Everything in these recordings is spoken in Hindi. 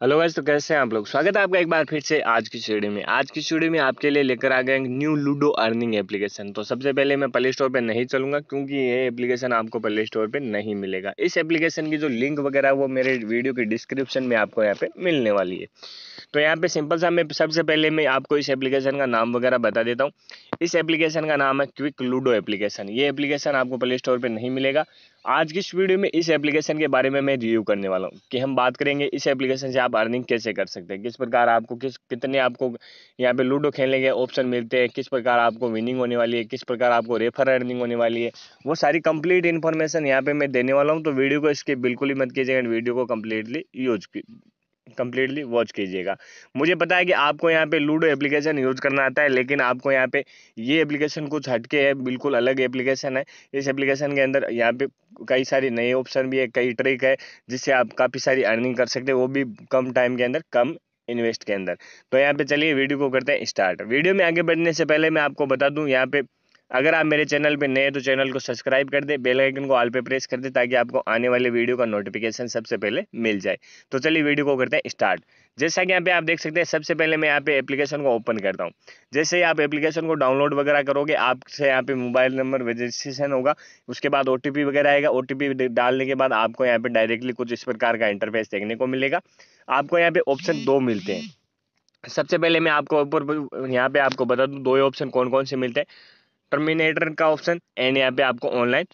हेलो गाइस तो कैसे हैं आप लोग? स्वागत है आपका एक बार फिर से आज की वीडियो में। आज की वीडियो में आपके लिए लेकर आ गए न्यू लूडो अर्निंग एप्लीकेशन तो सबसे पहले मैं प्ले स्टोर पे नहीं चलूँगा, क्योंकि ये एप्लीकेशन आपको प्ले स्टोर पे नहीं मिलेगा। इस एप्लीकेशन की जो लिंक वगैरह, वो मेरे वीडियो की डिस्क्रिप्शन में आपको यहाँ पे मिलने वाली है। तो यहाँ पे सिंपल सा मैं सबसे पहले मैं आपको इस एप्लीकेशन का नाम वगैरह बता देता हूँ। इस एप्लीकेशन का नाम है क्विक लूडो एप्लीकेशन। ये एप्लीकेशन आपको प्ले स्टोर पर नहीं मिलेगा। आज की इस वीडियो में इस एप्लीकेशन के बारे में मैं रिव्यू करने वाला हूँ कि हम बात करेंगे इस एप्लीकेशन से आप अर्निंग कैसे कर सकते हैं, किस प्रकार आपको किस, कितने आपको यहाँ पे लूडो खेलने के ऑप्शन मिलते हैं, किस प्रकार आपको विनिंग होने वाली है, किस प्रकार आपको रेफर अर्निंग होने वाली है, वो सारी कंप्लीट इन्फॉर्मेशन यहाँ पे मैं देने वाला हूँ। तो वीडियो को इसके बिल्कुल ही मत कीजिएगा, वीडियो को कम्प्लीटली यूज़ कंप्लीटली वॉच कीजिएगा। मुझे पता है कि आपको यहाँ पे लूडो एप्लीकेशन यूज़ करना आता है, लेकिन आपको यहाँ पे ये एप्लीकेशन कुछ हटके है, बिल्कुल अलग एप्लीकेशन है। इस एप्लीकेशन के अंदर यहाँ पे कई सारी नए ऑप्शन भी है, कई ट्रिक है, जिससे आप काफ़ी सारी अर्निंग कर सकते हैं, वो भी कम टाइम के अंदर, कम इन्वेस्ट के अंदर। तो यहाँ पे चलिए वीडियो को करते हैं स्टार्ट वीडियो में आगे बढ़ने से पहले मैं आपको बता दूँ, यहाँ पे अगर आप मेरे चैनल पे नए हैं तो चैनल को सब्सक्राइब कर दे, बेल आइकन को ऑल पे प्रेस कर दे, ताकि आपको आने वाले वीडियो का नोटिफिकेशन सबसे पहले मिल जाए। तो चलिए वीडियो को करते हैं स्टार्ट जैसा कि यहाँ पे आप देख सकते हैं, सबसे पहले मैं यहाँ पे एप्लीकेशन को ओपन करता हूँ। जैसे ही आप एप्लीकेशन को डाउनलोड वगैरह करोगे, आपसे यहाँ पे मोबाइल नंबर रजिस्ट्रेशन होगा, उसके बाद ओटीपी वगैरह आएगा। ओटीपी डालने के बाद आपको यहाँ पे डायरेक्टली कुछ इस प्रकार का इंटरफेस देखने को मिलेगा। आपको यहाँ पे ऑप्शन दो मिलते हैं। सबसे पहले मैं आपको ऊपर, यहाँ पे आपको बता दूँ, दो ऑप्शन कौन कौन से मिलते हैं। टर्मिनेटर का ऑप्शन एंड यहाँ पे आपको ऑनलाइन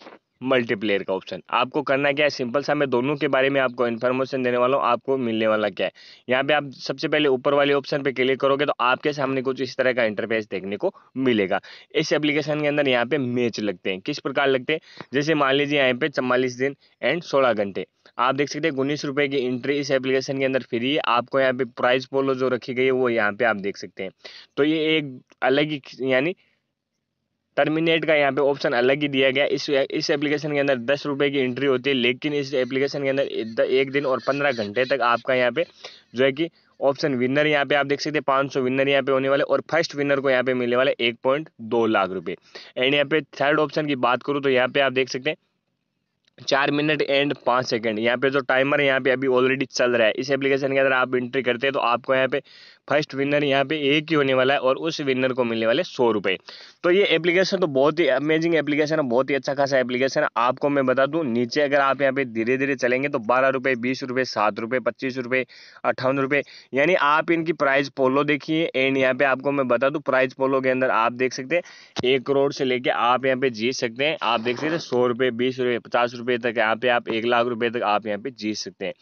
मल्टीप्लेयर का ऑप्शन। आपको करना क्या है? सिंपल सा मैं दोनों के बारे में आपको इन्फॉर्मेशन देने वाला हूँ, आपको मिलने वाला क्या है? यहाँ पे आप सबसे पहले ऊपर वाले ऑप्शन पे क्लिक करोगे तो आपके सामने कुछ इस तरह का इंटरफेस देखने को मिलेगा। इस एप्लीकेशन के अंदर यहाँ पे मैच लगते हैं। किस प्रकार लगते हैं? जैसे मान लीजिए यहाँ पे चवालीस दिन एंड सोलह घंटे। आप देख सकते हैं उन्नीस रुपए की एंट्री इस एप्लीकेशन के अंदर फ्री है। आपको यहाँ पे प्राइस पोलो जो रखी गई है वो यहाँ पे आप देख सकते हैं। तो ये एक अलग ही यानी टर्मिनेट का यहाँ पे ऑप्शन अलग ही दिया गया इस इस एप्लीकेशन के अंदर दस रुपये की एंट्री होती है लेकिन इस एप्लीकेशन के अंदर एक दिन और पंद्रह घंटे तक आपका यहाँ पे जो है कि ऑप्शन विनर यहाँ पे आप देख सकते हैं पाँच सौ विनर यहाँ पे होने वाले और फ़र्स्ट विनर को यहाँ पे मिलने वाले एक पॉइंट दो लाख रुपए एंड यहाँ पे थर्ड ऑप्शन की बात करूँ तो यहाँ पे आप देख सकते हैं चार मिनट एंड पाँच सेकंड यहाँ पे जो टाइमर यहाँ पे अभी ऑलरेडी चल रहा है इस एप्लीकेशन के अंदर आप एंट्री करते हैं तो आपको यहाँ पे फ़र्स्ट विनर यहाँ पे एक ही होने वाला है और उस विनर को मिलने वाले सौ रुपये तो ये एप्लीकेशन तो बहुत ही अमेजिंग एप्लीकेशन है, बहुत ही अच्छा खासा एप्लीकेशन है। आपको मैं बता दूँ, नीचे अगर आप यहाँ पे धीरे धीरे चलेंगे तो बारह रुपये बीस रुपये सात रुपये पच्चीस रुपये अट्ठावन रुपये यानी आप इनकी प्राइस पोलो देखिए। एंड यहाँ पे आपको मैं बता दूँ प्राइस पोलो के अंदर आप देख सकते हैं, एक करोड़ से लेके आप यहाँ पे जीत सकते हैं। आप देख सकते सौ रुपये बीस रुपये पचास रुपये तक यहाँ पे आप एक लाख रुपये तक आप यहाँ पे जीत सकते हैं।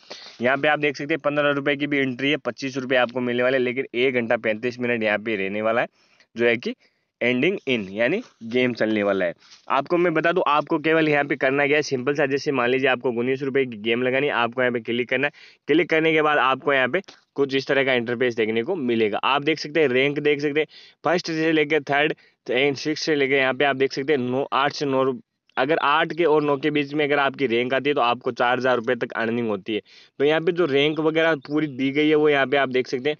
यहाँ पे आप देख सकते हैं, पंद्रह रुपये की भी एंट्री है, पच्चीस रुपये आपको मिलने वाले लेकिन एक घंटा पैंतीस मिनट यहाँ पे रहने वाला है, जो है कि एंडिंग इन यानी गेम चलने वाला है। आपको मैं बता दूँ, आपको केवल यहाँ पे करना क्या है सिंपल सा, जैसे मान लीजिए आपको उन्नीस रुपये की गेम लगानी है, आपको यहाँ पे क्लिक करना है। क्लिक करने के बाद आपको यहाँ पे कुछ इस तरह का इंटरफेस देखने को मिलेगा। आप देख सकते हैं रैंक देख सकते हैं। फ़र्स्ट से लेकर थर्ड एंड सिक्स से लेकर यहाँ पे आप देख सकते हैं, नौ, आठ से नौ अगर आठ के और नौ के बीच में अगर आपकी रैंक आती है तो आपको चार हज़ार रुपये तक अर्निंग होती है। तो यहाँ पे जो रैंक वगैरह पूरी दी गई है, वो यहाँ पे आप देख सकते हैं।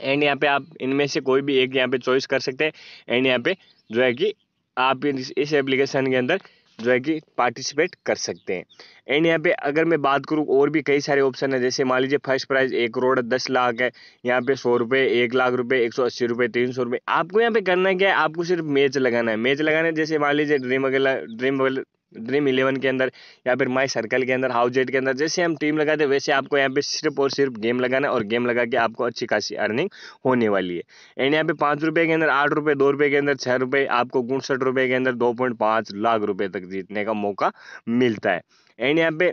एंड यहाँ पे आप इनमें से कोई भी एक यहाँ पे चॉइस कर सकते हैं। एंड यहाँ पे जो है कि आप इस एप्लीकेशन के अंदर जो है कि पार्टिसिपेट कर सकते हैं। एंड यहाँ पे अगर मैं बात करूँ, और भी कई सारे ऑप्शन है। जैसे मान लीजिए फ़र्स्ट प्राइज एक करोड़ दस लाख है। यहाँ पे सौ रुपये, एक लाख रुपये, एक सौ अस्सी रुपये, तीन सौ रुपये। आपको यहाँ पे करना क्या है? आपको सिर्फ़ मैच लगाना है। मैच लगाना है जैसे मान लीजिए ड्रीम वगैरह ड्रीम वगैरह ड्रीम इलेवन के अंदर या फिर माई सर्कल के अंदर हाउस जेट के अंदर, जैसे हम टीम लगाते हैं, वैसे आपको यहाँ पे सिर्फ़ और सिर्फ़ गेम लगाना और गेम लगा के आपको अच्छी खासी अर्निंग होने वाली है। एंड यहाँ पे पाँच रुपये के अंदर, आठ रुपये दो रुपये के अंदर छः रुपये आपको उनसठ रुपये के अंदर दो पॉइंट पाँच लाख रुपये तक जीतने का मौका मिलता है। एंड यहाँ पे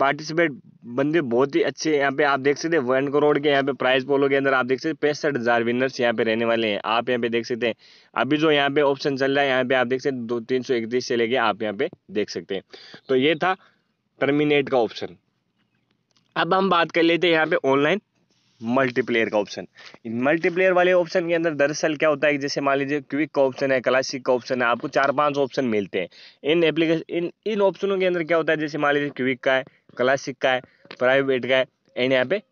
पार्टिसिपेट बंदे बहुत ही अच्छे यहाँ पे आप देख सकते हैं, वन करोड़ के यहाँ पे प्राइस पोलो के अंदर आप देख सकते हैं, पैंसठ हज़ार विनर्स यहाँ पे रहने वाले हैं। आप यहाँ पे देख सकते हैं, अभी जो यहाँ पे ऑप्शन चल रहा है, यहाँ पे आप देख सकते हैं, दो तीन सौ इकतीस से लेके आप यहाँ पे देख सकते हैं। तो ये था टर्मिनेट का ऑप्शन अब हम बात कर लेते हैं यहाँ पे ऑनलाइन मल्टीप्लेयर का ऑप्शन इन मल्टीप्लेयर वाले ऑप्शन के अंदर दरअसल क्या होता है जैसे मान लीजिए क्विक का ऑप्शन है क्लासिक का ऑप्शन है, आपको चार पाँच ऑप्शन मिलते हैं। इन एप्लीकेशन इन इन ऑप्शनों के अंदर क्या होता है, जैसे मान लीजिए क्विक का है क्लासिक का है प्राइवेट का है एंड यहाँ पे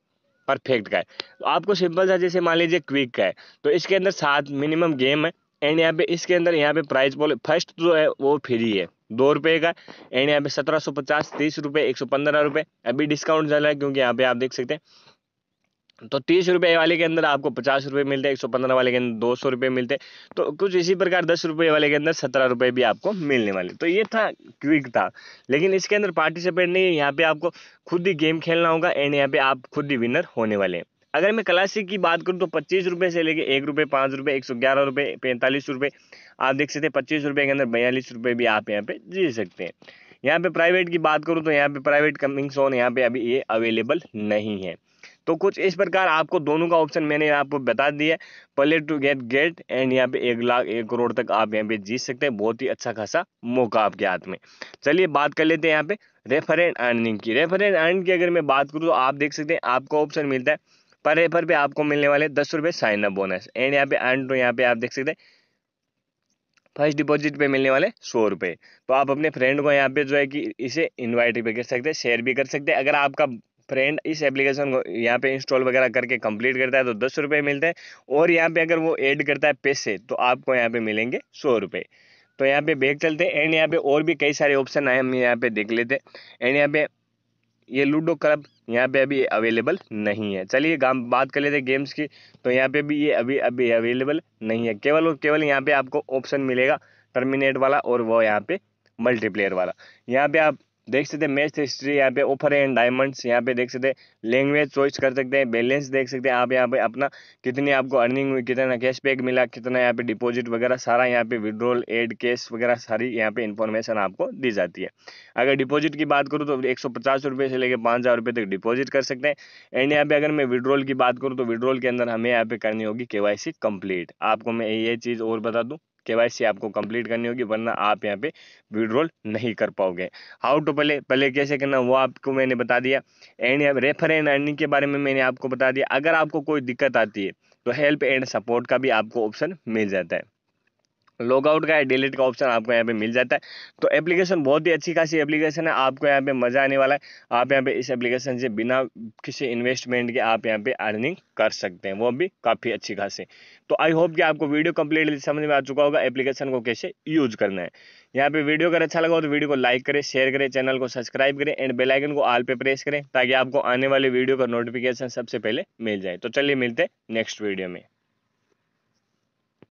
परफेक्ट का है। तो आपको सिंपल सा जैसे मान लीजिए क्विक का है तो इसके अंदर सात मिनिमम गेम है एंड यहाँ पे, इसके अंदर यहाँ पे प्राइस बोले फ़र्स्ट जो है वो फ्री है, दो रुपये का एंड यहाँ पे सत्रह सौ पचास, तीस रुपये एक सौ पंद्रह रुपये अभी डिस्काउंट चल रहा है क्योंकि यहाँ पे आप देख सकते हैं तो तीस रुपए वाले के अंदर आपको पचास रुपए मिलते हैं, एक सौ पंद्रह वाले के अंदर दो सौ रुपये मिलते हैं। तो कुछ इसी प्रकार दस रुपए वाले के अंदर सत्रह रुपए भी आपको मिलने वाले। तो ये था क्विक था। लेकिन इसके अंदर पार्टिसिपेट नहीं है। यहाँ पे आपको खुद ही गेम खेलना होगा एंड यहाँ पे आप खुद ही विनर होने वाले हैं। अगर मैं क्लासिक की बात करूँ तो पच्चीस रुपए से लेके एक रुपये पाँच रुपये एक सौ ग्यारह रुपये पैंतालीस रुपये आप देख सकते हैं पच्चीस रुपये के अंदर बयालीस रुपये भी आप यहाँ पे जी सकते हैं। यहाँ पे प्राइवेट की बात करूँ तो यहाँ पे प्राइवेट कमिंग सोन यहाँ पे अभी ये अवेलेबल नहीं है। तो कुछ इस प्रकार आपको दोनों का ऑप्शन मैंने आपको बता दिया play to get get and यहाँ पे एक लाख, एक करोड़ तक आप यहाँ पे जीत सकते हैं। बहुत ही अच्छा खासा मौका आपके हाथ में। चलिए बात कर लेते हैं यहाँ पे रेफरेंट अर्निंग की। रेफरेंट अर्निंग की अगर मैं बात करूँ तो आप देख सकते हैं आपको ऑप्शन मिलता है। पर रेफर पे आपको मिलने वाले दस रुपये साइन अप बोनस एंड यहाँ पे अर्न तो यहाँ पे आप देख सकते हैं फ़र्स्ट डिपॉजिट पे मिलने वाले सौ रुपये तो आप अपने फ्रेंड को यहाँ पे जो है कि इसे इनवाइट भी कर सकते हैं शेयर भी कर सकते हैं। अगर आपका फ्रेंड इस एप्लीकेशन को यहाँ पे इंस्टॉल वगैरह करके कंप्लीट करता है तो दस रुपये मिलते हैं और यहाँ पे अगर वो ऐड करता है पैसे तो आपको यहाँ पे मिलेंगे सौ रुपये तो यहाँ पे बैग चलते हैं एंड यहाँ पे और भी कई सारे ऑप्शन आए हम यहाँ पे देख लेते हैं एंड यहाँ पे ये लूडो क्लब यहाँ पे अभी अवेलेबल नहीं है चलिए बात कर लेते हैं गेम्स की तो यहाँ पे भी ये अभी अभी अवेलेबल नहीं है केवल और केवल यहाँ पे आपको ऑप्शन मिलेगा टर्मिनेट वाला और वो यहाँ पे मल्टीप्लेयर वाला यहाँ पे आप देख सकते हैं मैच हिस्ट्री यहाँ पे ऑफ़र एंड डायमंड्स यहाँ पे देख सकते हैं लैंग्वेज चॉइस कर सकते हैं बैलेंस देख सकते हैं, आप यहाँ पे अपना कितनी आपको अर्निंग हुई, कितना कैशबैक मिला, कितना यहाँ पे डिपॉजिट वगैरह, सारा यहाँ पे विड्रॉल एड कैश वगैरह, सारी यहाँ पे इन्फॉर्मेशन आपको दी जाती है। अगर डिपॉजिट की बात करूँ तो एक सौ से लेकर पाँच तक डिपॉजिट कर सकते हैं। एंड यहाँ पे अगर मैं विड्रॉल की बात करूँ तो विड्रॉल के अंदर हमें यहाँ पे करनी होगी के कंप्लीट आपको मैं ये चीज़ और बता दूँ के आपको कंप्लीट करनी होगी, वरना आप यहाँ पे विड्रॉल नहीं कर पाओगे। हाउ टू पहले पहले कैसे करना, वो आपको मैंने बता दिया। एंड रेफर एंड अर्निंग के बारे में मैंने आपको बता दिया। अगर आपको कोई दिक्कत आती है तो हेल्प एंड सपोर्ट का भी आपको ऑप्शन मिल जाता है। लॉगआउट का डिलीट का ऑप्शन आपको यहाँ पे मिल जाता है। तो एप्लीकेशन बहुत ही अच्छी खासी एप्लीकेशन है, आपको यहाँ पे मज़ा आने वाला है। आप यहाँ पे इस एप्लीकेशन से बिना किसी इन्वेस्टमेंट के आप यहाँ पे अर्निंग कर सकते हैं, वो भी काफ़ी अच्छी खासी। तो आई होप कि आपको वीडियो कंप्लीटली समझ में आ चुका होगा एप्लीकेशन को कैसे यूज़ करना है। यहाँ पे वीडियो अगर अच्छा लगा हो तो वीडियो को लाइक करें शेयर करें चैनल को सब्सक्राइब करें एंड बेलाइकन को आल पे प्रेस करें, ताकि आपको आने वाले वीडियो का नोटिफिकेशन सबसे पहले मिल जाए। तो चलिए मिलते हैं नेक्स्ट वीडियो में।